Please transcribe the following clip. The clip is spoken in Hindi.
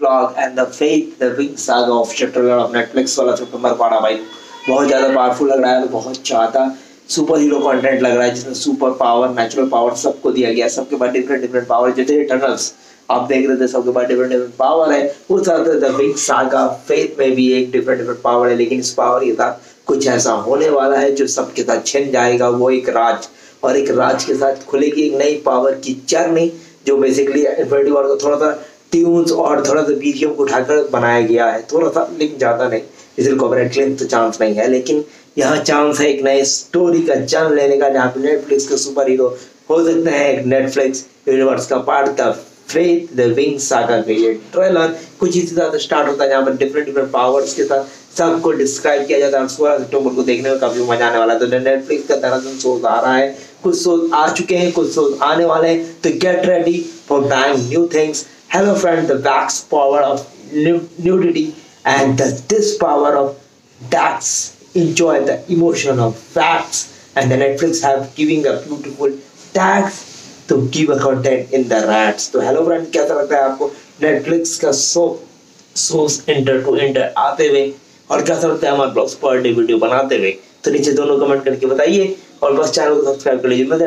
vlog and the faith the wing saga of Shutter of Netflix वाला सितंबर पड़ा भाई। बहुत ज़्यादा पावरफुल लग रहा है तो बहुत ज़्यादा सुपर हीरो कंटेंट लग रहा है, जिसमें सुपर पावर नेचुरल पावर सबको दिया गया। सबके पास डिफरेंट डिफरेंट पावर जैसे इटर्नल्स आप देख रहे थे, सबके पास डिफरेंट डिफरेंट पावर है। उस तरह द विंग सागा फेथ में भी एक डिफरेंट डिफरेंट पावर है, लेकिन इस पावर के साथ कुछ ऐसा होने वाला है जो सबके साथ छिन जाएगा। वो एक राज, और एक राज के साथ खुलेगी एक नई पावर की चरनी जो बेसिकली इन्फिनिटी वॉर को थोड़ा सा ट्यून्स और थोड़ा सा बीजीएम को उठाकर बनाया गया है। थोड़ा सा लेकिन ज़्यादा नहीं। इसलिए कॉपरेट क्लेम तो चांस नहीं है, लेकिन यहाँ चांस है एक नए स्टोरी का जन्म लेने का जहाँ पे नेटफ्लिक्स के सुपर हीरो हो सकते हैं, एक नेटफ्लिक्स यूनिवर्स का part the fate the Winx saga का ये ट्रेलर कुछ इसी तरह स्टार्ट होता है, जहाँ पर डिफरेंट डिफरेंट पावर्स के साथ सबको डिस्क्राइब किया जाता है सोलह सितंबर को देखने में काफ़ी मज़ा आने वाला है। तो नेटफ्लिक्स का दरअसल शोज़ आ रहा है, कुछ शोज़ आ चुके हैं, कुछ शोज़ आने वाले हैं। तो get ready for bang new things friend, the wax power of nudity and the this power of dax enjoy the emotion of facts and the netflix have giving a beautiful tags to give a content in the rats. तो हेलो फ्रेंड कैसा लगता है आपको? नेटफ्लिक्स का सो सोर्स इंटर टू इंटर आते हुए और क्या लगता है हमारे ब्लॉग्स पर डे वीडियो बनाते हुए? तो नीचे दोनों कमेंट करके बताइए और बस चैनल को सब्सक्राइब कर लीजिए। मैं